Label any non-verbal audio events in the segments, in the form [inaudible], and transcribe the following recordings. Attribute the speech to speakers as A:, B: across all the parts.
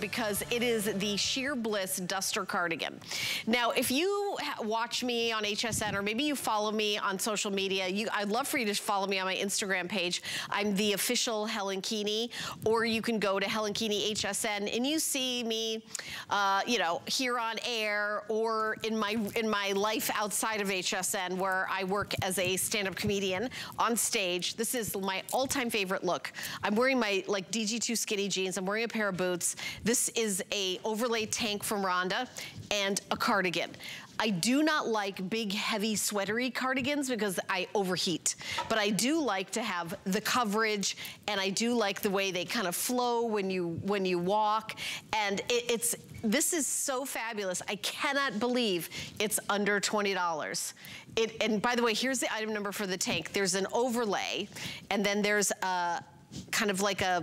A: because it is the Shear Bliss Duster Cardigan. Now, if you watch me on HSN or maybe you follow me on social media, you, I'd love for you to follow me on my Instagram page. I'm the official Helen Keaney, or you can go to Helen Keaney HSN and you see me, uh, you know, here on air or in my in my life outside of HSN where I work as a stand-up comedian on stage. This is my all-time favorite look. I'm wearing my like DG2 skinny jeans. I'm wearing a pair of boots. This is a overlay tank from Rhonda and a cardigan. I do not like big, heavy, sweatery cardigans because I overheat. But I do like to have the coverage and I do like the way they kind of flow when you when you walk. And it, it's this is so fabulous. I cannot believe it's under $20. It, and by the way, here's the item number for the tank. There's an overlay and then there's a kind of like a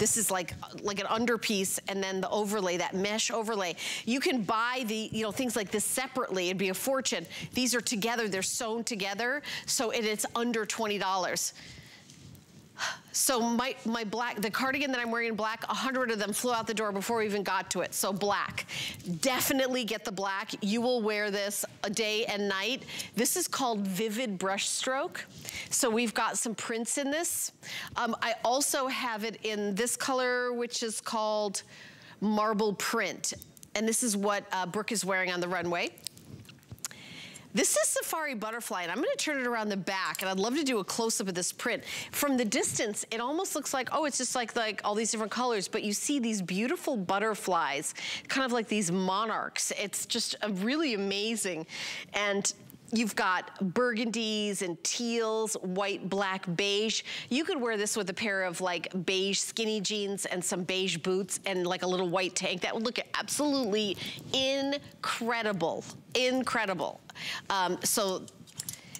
A: this is like, like an underpiece and then the overlay, that mesh overlay. You can buy the, you know, things like this separately. It'd be a fortune. These are together, they're sewn together. So it, it's under $20. So my, my black, the cardigan that I'm wearing in black, a hundred of them flew out the door before we even got to it. So black, definitely get the black. You will wear this a day and night. This is called Vivid Brush Stroke. So we've got some prints in this. Um, I also have it in this color, which is called Marble Print. And this is what uh, Brooke is wearing on the runway. This is Safari Butterfly, and I'm gonna turn it around the back, and I'd love to do a close-up of this print. From the distance, it almost looks like, oh, it's just like, like all these different colors, but you see these beautiful butterflies, kind of like these monarchs. It's just a really amazing. And You've got burgundies and teals, white, black, beige. You could wear this with a pair of like beige skinny jeans and some beige boots and like a little white tank. That would look absolutely incredible, incredible. Um, so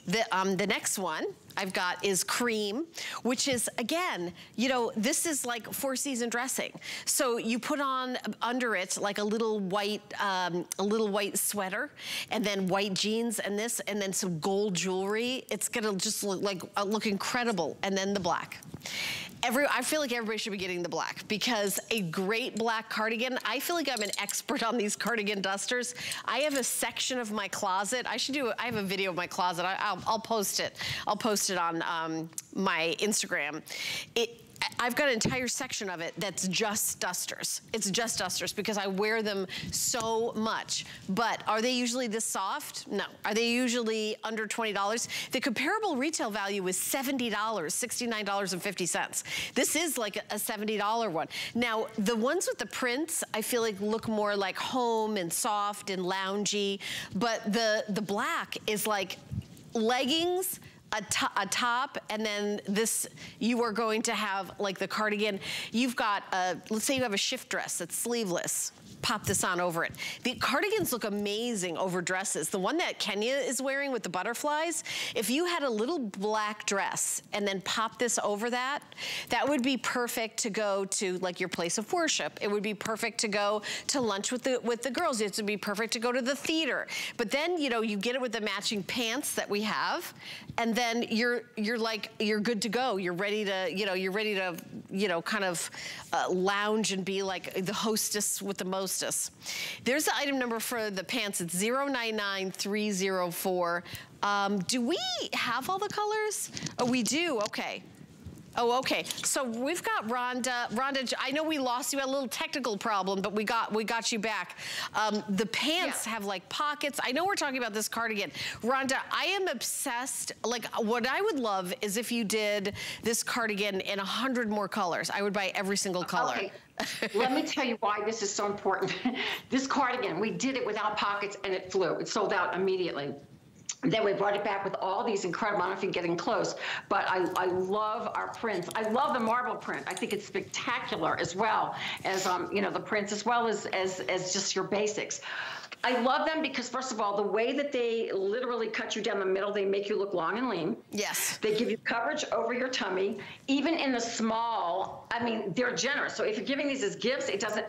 A: the, um, the next one I've got is cream, which is, again, you know, this is like four season dressing. So you put on under it like a little white, um, a little white sweater and then white jeans and this and then some gold jewelry. It's gonna just look like, uh, look incredible. And then the black every, I feel like everybody should be getting the black because a great black cardigan, I feel like I'm an expert on these cardigan dusters. I have a section of my closet. I should do, I have a video of my closet. I, will post it. I'll post it on um, my Instagram. It, I've got an entire section of it that's just dusters. It's just dusters because I wear them so much. But are they usually this soft? No. Are they usually under $20? The comparable retail value is $70, $69.50. This is like a $70 one. Now, the ones with the prints, I feel like look more like home and soft and loungy. But the, the black is like leggings, a, to a top and then this, you are going to have like the cardigan. You've got, a, let's say you have a shift dress that's sleeveless pop this on over it. The cardigans look amazing over dresses. The one that Kenya is wearing with the butterflies, if you had a little black dress and then pop this over that, that would be perfect to go to like your place of worship. It would be perfect to go to lunch with the with the girls. It would be perfect to go to the theater. But then, you know, you get it with the matching pants that we have, and then you're you're like, you're good to go. You're ready to, you know, you're ready to, you know, kind of uh, lounge and be like the hostess with the most There's the item number for the pants. It's 099304. Um, do we have all the colors? Oh, we do. Okay. Oh, okay. So we've got Rhonda. Rhonda, I know we lost you. a little technical problem, but we got we got you back. Um, the pants yeah. have like pockets. I know we're talking about this cardigan. Rhonda, I am obsessed. Like what I would love is if you did this cardigan in a hundred more colors. I would buy every single color.
B: Okay. [laughs] Let me tell you why this is so important. [laughs] this cardigan, we did it without pockets and it flew. It sold out immediately then we brought it back with all these incredible, I don't know if you're getting close, but I, I love our prints. I love the marble print. I think it's spectacular as well as, um, you know, the prints as well as, as, as just your basics. I love them because, first of all, the way that they literally cut you down the middle, they make you look long and lean.
A: Yes.
B: They give you coverage over your tummy. Even in the small, I mean, they're generous. So if you're giving these as gifts, it doesn't,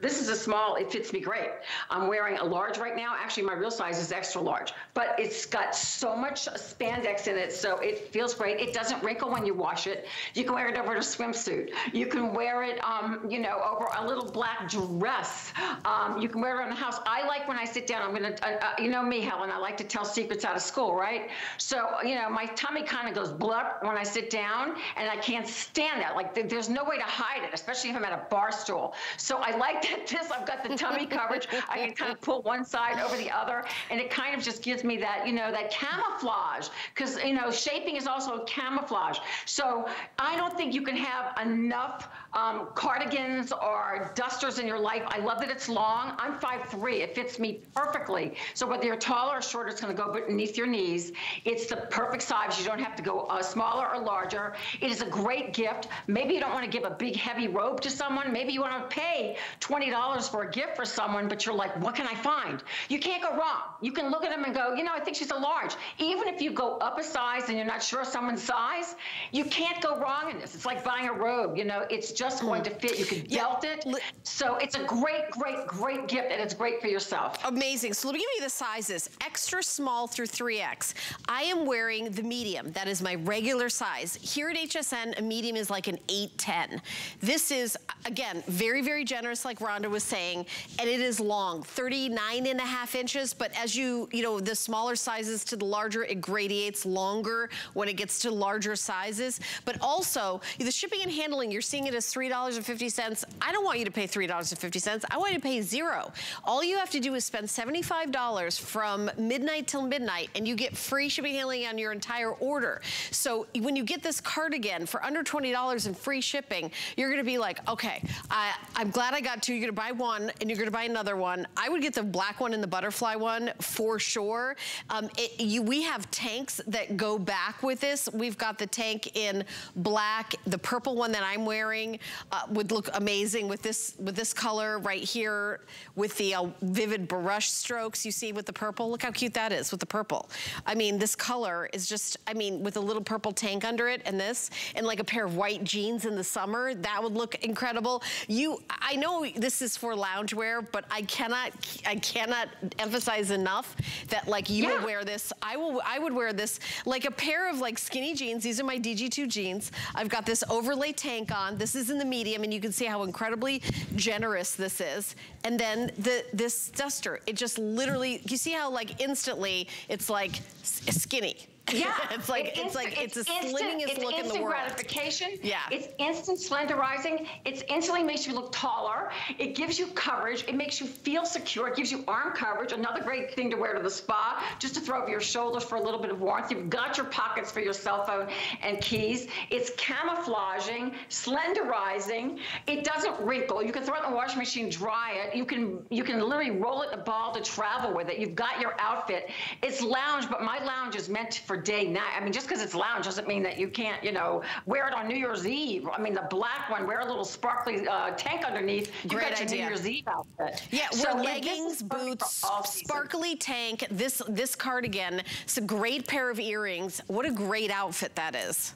B: this is a small, it fits me great. I'm wearing a large right now. Actually, my real size is extra large, but it's got so much spandex in it, so it feels great. It doesn't wrinkle when you wash it. You can wear it over a swimsuit. You can wear it, um, you know, over a little black dress. Um, you can wear it around the house. I like when I sit down, I'm gonna, uh, uh, you know me, Helen, I like to tell secrets out of school, right? So, you know, my tummy kind of goes blurp when I sit down, and I can't stand that. Like, there's no way to hide it, especially if I'm at a bar stool. So I like at this, I've got the tummy coverage. I can kind of pull one side over the other, and it kind of just gives me that, you know, that camouflage. Because, you know, shaping is also camouflage. So I don't think you can have enough um, cardigans or dusters in your life. I love that it's long. I'm 5'3". It fits me perfectly. So whether you're taller or shorter, it's going to go beneath your knees. It's the perfect size. You don't have to go uh, smaller or larger. It is a great gift. Maybe you don't want to give a big, heavy robe to someone. Maybe you want to pay $20 for a gift for someone, but you're like, what can I find? You can't go wrong. You can look at them and go, you know, I think she's a large. Even if you go up a size and you're not sure someone's size, you can't go wrong in this. It's like buying a robe. You know, it's just going mm. to fit. You can belt it. So it's a great, great, great gift, and it's great for yourself.
A: Amazing. So let me give you the sizes. Extra small through 3X. I am wearing the medium. That is my regular size. Here at HSN, a medium is like an 810. This is, again, very, very generous, like Rhonda was saying, and it is long, 39 and a half inches, but as you, you know, the smaller sizes to the larger, it gradiates longer when it gets to larger sizes. But also, the shipping and handling, you're seeing it as $3.50. I don't want you to pay $3.50. I want you to pay zero. All you have to do is spend $75 from midnight till midnight and you get free shipping handling on your entire order. So when you get this cardigan for under $20 in free shipping, you're gonna be like, okay, I, I'm glad I got two. You're gonna buy one and you're gonna buy another one. I would get the black one and the butterfly one for sure. Um, it, you, we have tanks that go back with this. We've got the tank in black. The purple one that I'm wearing uh, would look amazing with this with this color right here with the uh, vivid brush strokes you see with the purple. Look how cute that is with the purple. I mean, this color is just, I mean, with a little purple tank under it and this, and like a pair of white jeans in the summer, that would look incredible. You, I know this is for loungewear, but I cannot, I cannot emphasize enough that like you yeah. would wear this, I will, I would wear this like a pair of like skinny jeans. These are my DG2 jeans. I've got this overlay tank on. This is in the medium and you can see how incredibly generous this is. And then the this duster, it just literally, you see how like instantly it's like skinny.
B: Yeah, [laughs]
A: it's like it's, it's like it's, it's the
B: it's
A: look in the world.
B: gratification.
A: Yeah,
B: it's instant slenderizing. It instantly makes you look taller. It gives you coverage. It makes you feel secure. It gives you arm coverage. Another great thing to wear to the spa, just to throw over your shoulders for a little bit of warmth. You've got your pockets for your cell phone and keys. It's camouflaging, slenderizing. It doesn't wrinkle. You can throw it in the washing machine, dry it. You can you can literally roll it in a ball to travel with it. You've got your outfit. It's lounge, but my lounge is meant for day, night. I mean, just because it's lounge doesn't mean that you can't, you know, wear it on New Year's Eve. I mean, the black one, wear a little sparkly uh, tank underneath. You
A: Great
B: got your
A: idea.
B: New Year's Eve outfit.
A: Yeah, so leggings, boots, sparkly tank, this this cardigan. It's a great pair of earrings. What a great outfit that is.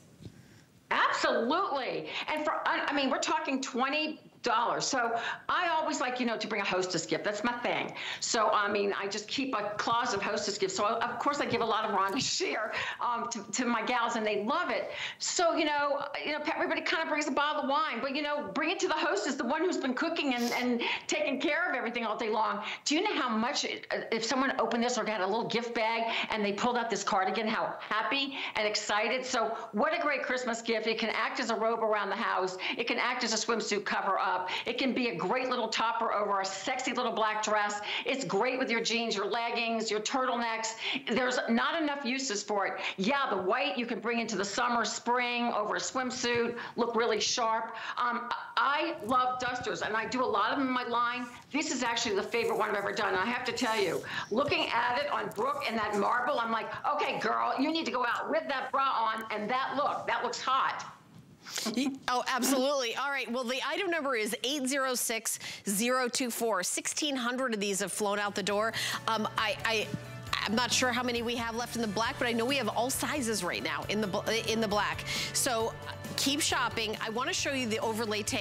B: Absolutely. And for, I mean, we're talking 20 dollars. So I always like, you know, to bring a hostess gift. That's my thing. So I mean, I just keep a closet of hostess gifts. So of course I give a lot of Rhonda [laughs] Shear um, to, to, my gals, and they love it. So you know, you know, everybody kind of brings a bottle of wine, but you know, bring it to the hostess, the one who's been cooking and, and taking care of everything all day long. Do you know how much it, uh, if someone opened this or got a little gift bag and they pulled out this cardigan, how happy and excited? So what a great Christmas gift! It can act as a robe around the house. It can act as a swimsuit cover up up. It can be a great little topper over a sexy little black dress. It's great with your jeans, your leggings, your turtlenecks. There's not enough uses for it. Yeah, the white you can bring into the summer, spring, over a swimsuit, look really sharp. Um, I love dusters, and I do a lot of them in my line. This is actually the favorite one I've ever done. And I have to tell you, looking at it on Brooke and that marble, I'm like, okay, girl, you need to go out with that bra on and that look. That looks hot
A: oh, absolutely. All right. Well, the item number is 806024. 1,600 of these have flown out the door. Um, I, I I'm not sure how many we have left in the black, but I know we have all sizes right now in the in the black. So keep shopping. I want to show you the overlay tank.